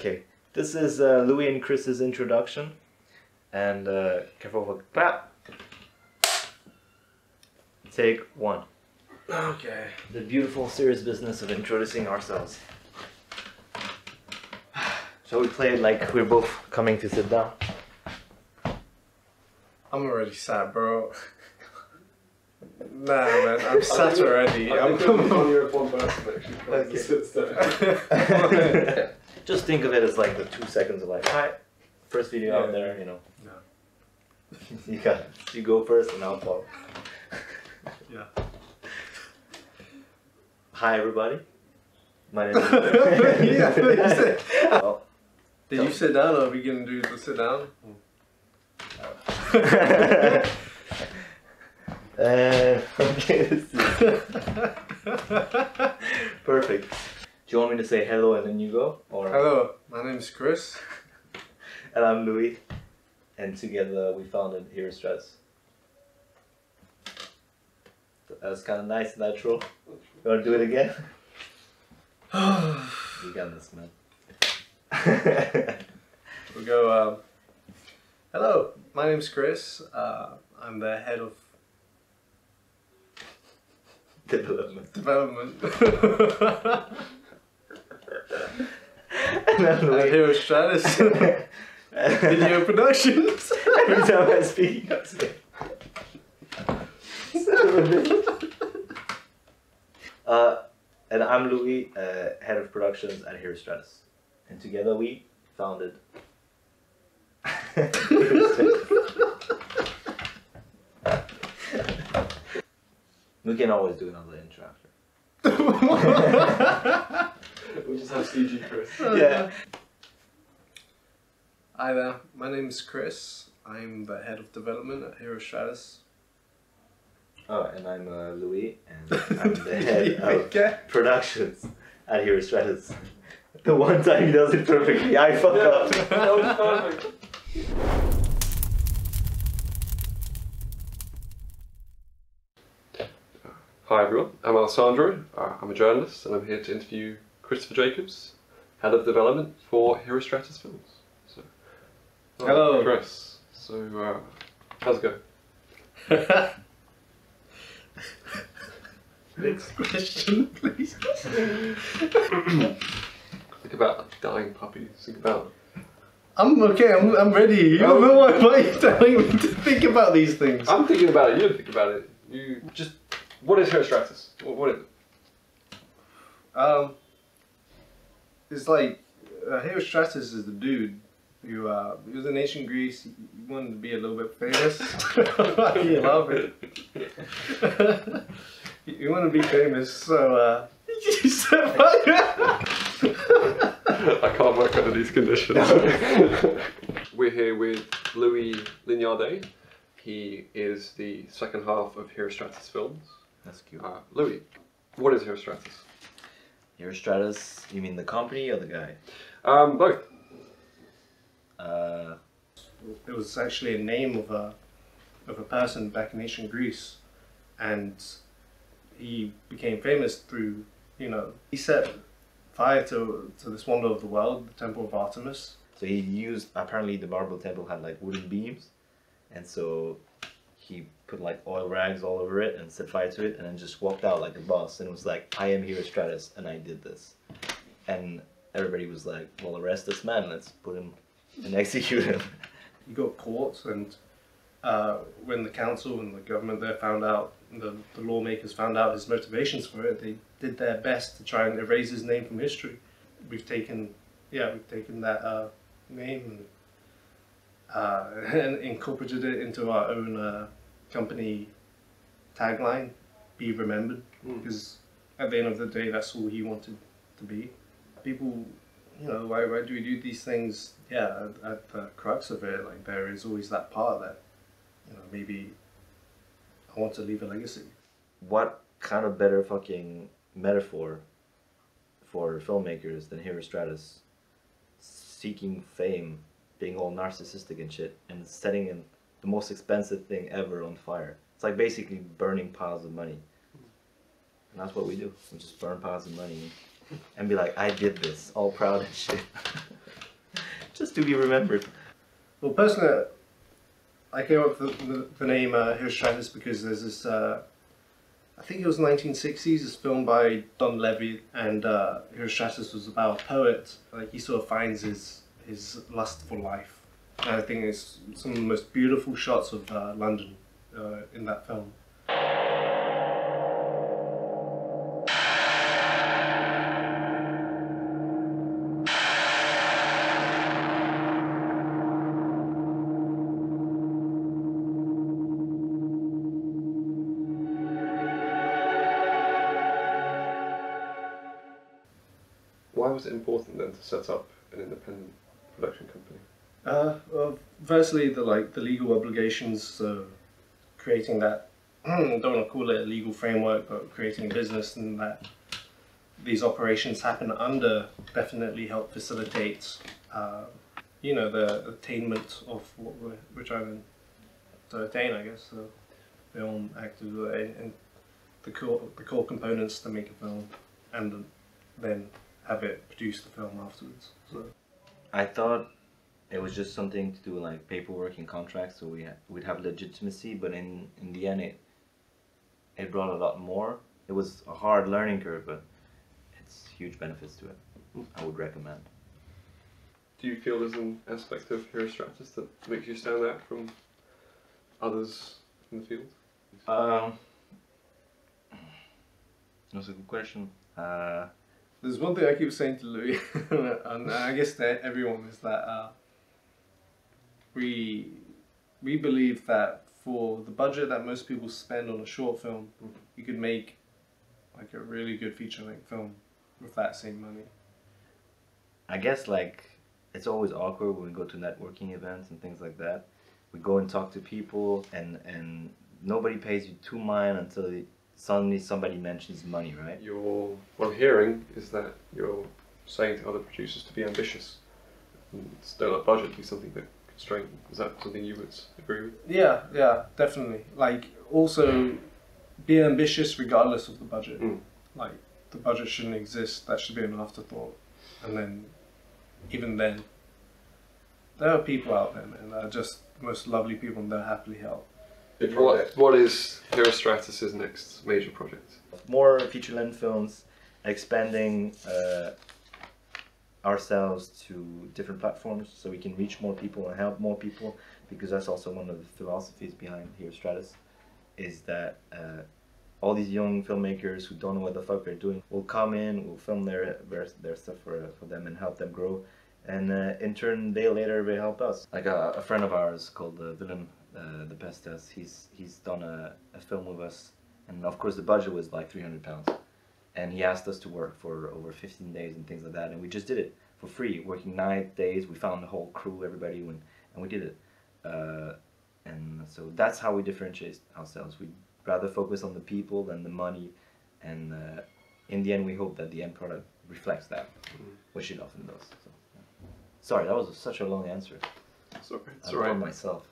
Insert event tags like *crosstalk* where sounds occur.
Okay, this is uh, Louis and Chris's introduction, and uh, careful for clap. Take one. Okay. The beautiful, serious business of introducing ourselves. Shall we play it like we're both coming to sit down? I'm already sad, bro. *laughs* nah, man, I'm sad already. I I'm think it'll be funnier if one person *laughs* *laughs* actually comes Okay. and sits there. Just think of it as like the two seconds of like, hi, first video out there, you know. No. *laughs* you got, you go first and I'll follow. *laughs* Yeah. Hi everybody. My name *laughs* Yeah, is. you said- Well, Did you sit down or are we gonna do the sit down? uh, okay, perfect. Do you want me to say hello and then you go, or? Hello, my name is Chris. *laughs* And I'm Louis, and together we founded Herostratus. That's kind of nice, and natural. You want to do it again? *sighs* you got this, man. *laughs* We'll go. Um, hello, my name's Chris. Uh, I'm the head of Development. development *laughs* and I'm at Louis. Herostratus Video Productions. Every time I speak, you say. *laughs* Son of. Uh, and I'm Louis, uh, head of productions at Herostratus. And together we founded. *laughs* we can always do another intro after. *laughs* *laughs* We just have CG Chris. Yeah. Hi there, my name is Chris. I'm the head of development at Herostratus. Oh, and I'm uh, Louis, and *laughs* I'm the head of productions at Herostratus. The one time he does it perfectly, I fuck up. that was perfect. Hi everyone, I'm Alessandro. Uh, I'm a journalist and I'm here to interview Christopher Jacobs, head of development for Herostratus Films. So, hi, Hello. Chris. So, uh, how's it going? *laughs* Next question, please. *coughs* Think about dying puppies. Think about. I'm okay. I'm, I'm ready. You don't know why, why are you telling me to think about these things? I'm thinking about it. You don't think about it. You just. What is Herostratus? What, what is it? Um, it's like uh, Herostratus is the dude who uh, he was in ancient Greece. He he wanted to be a little bit famous. *laughs* you love it. you you want to be famous, so uh, *laughs* I can't work under these conditions. *laughs* We're here with Louis Lingjaerde. He is the second half of Herostratus Films. That's cute. Uh, Louis, what is Hero Stratus? Herostratus, you mean the company or the guy? Um, both. Uh, it was actually a name of a of a person back in ancient Greece, and he became famous through you know he set fire to to this wonder of the world, the Temple of Artemis. so he used, apparently the marble temple had like wooden beams, and so he put like oil rags all over it and set fire to it and then just walked out like a boss and was like, I am Herostratus and I did this. And everybody was like, well arrest this man, let's put him and *laughs* execute him. He got caught, and uh, when the council and the government there found out, the, the lawmakers found out his motivations for it, they did their best to try and erase his name from history. We've taken, yeah, we've taken that uh, name and, uh, *laughs* and incorporated it into our own uh, company tagline, "Be remembered," Mm. because at the end of the day, that's all he wanted to be. People you know, why, why do we do these things? Yeah, at, at the crux of it, like there is always that part that, you know, maybe I want to leave a legacy. what kind of better fucking metaphor for filmmakers than Herostratus seeking fame, being all narcissistic and shit, and setting in the most expensive thing ever on fire. It's like basically burning piles of money. And that's what we do. We just burn piles of money and be like, I did this, all proud and shit. *laughs* Just to be remembered. Well, personally, I came up with the, the, name uh, because there's this, uh, I think it was 1960s, this film by Don Levy, and uh, was about a poet. Like he sort of finds his his lust for life. I think it's some of the most beautiful shots of uh, London uh, in that film. Why was it important then to set up an independent production company? Uh, well, firstly, the like the legal obligations, so creating that *clears throat* don't want to call it a legal framework, but creating a business and that these operations happen under definitely help facilitate, uh, you know, the attainment of what we're, we're trying to attain, I guess. So film, actors, and and the core the core components to make a film, and then have it produce the film afterwards. So. I thought it was just something to do like paperwork and contracts, so we ha- we'd have legitimacy. But in in the end, it it brought a lot more. It was a hard learning curve, but it's huge benefits to it. I would recommend. Do you feel there's an aspect of Herostratus that makes you stand out from others in the field? Um, that's a good question. Uh, There's one thing I keep saying to Louis, *laughs* and I guess to everyone is that uh, we we believe that for the budget that most people spend on a short film, you could make like a really good feature length film with that same money. I guess like it's always awkward when we go to networking events and things like that. We go and talk to people, and and nobody pays you two mind until it, suddenly somebody mentions money, right? You're, what I'm hearing is that you're saying to other producers to be ambitious. And don't let budget be something that constrain. Is that something you would agree with? Yeah, yeah, definitely. Like also be ambitious regardless of the budget. Mm. Like the budget shouldn't exist. That should be an afterthought. And then even then there are people out there man that are just the most lovely people and they'll happily help. What, what is Herostratus' next major project? More feature length films, expanding uh, ourselves to different platforms so we can reach more people and help more people because that's also one of the philosophies behind Herostratus is that uh, all these young filmmakers who don't know what the fuck they're doing will come in, will film their their, their stuff for, for them and help them grow. And uh, in turn, they later will help us. Like a, a friend of ours called uh, Willem uh, the Pestas, he's he's done a, a film with us, and of course the budget was like 300 pounds, and he asked us to work for over 15 days and things like that, and we just did it for free, working nine days. We found the whole crew, everybody, when, and we did it. Uh, and so that's how we differentiate ourselves. We rather focus on the people than the money, and uh, in the end, we hope that the end product reflects that, which it often does. So, yeah. Sorry, that was such a long answer. It's okay. It's I alright. myself.